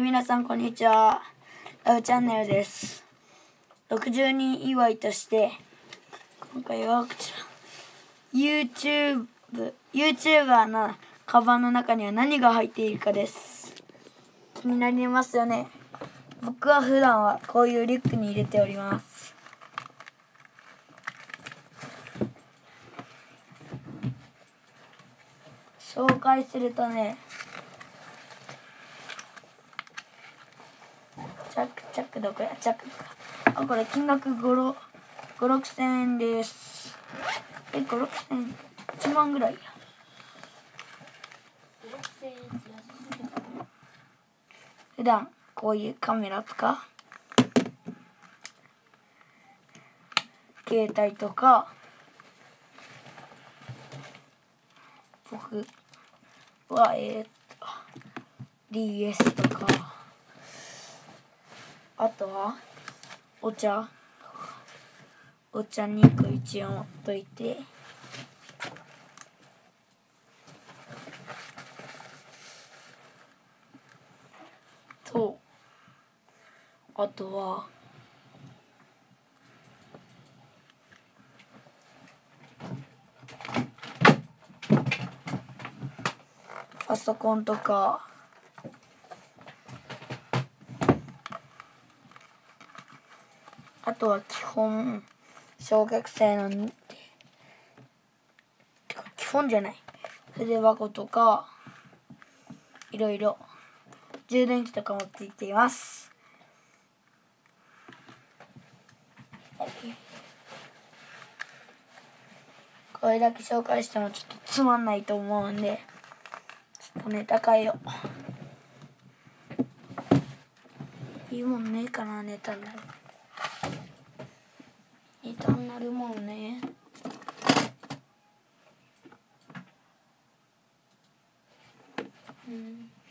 皆さんこんにちは。ラブチャンネルです。60人祝いとして今回はこちら。YouTube YouTuber のカバンの中には何が入っているかです。気になりますよね。僕は普段はこういうリュックに入れております。紹介するとねチャックどこや？チャックあこれ金額5 6千円です。え5 6千円1万ぐらいや。普段こういうカメラとか携帯とか僕はえー、っと DS とか。あとは？お茶。お茶に個一応持っといて。とあとは？パソコンとか。あとは基本小学生なんでてか基本じゃない。筆箱とかいろいろ充電器とかもついています。これだけ紹介してもちょっとつまんないと思うんでちょっとネタ変えよう。いいもんねえかなネタになるタなるもんね。うん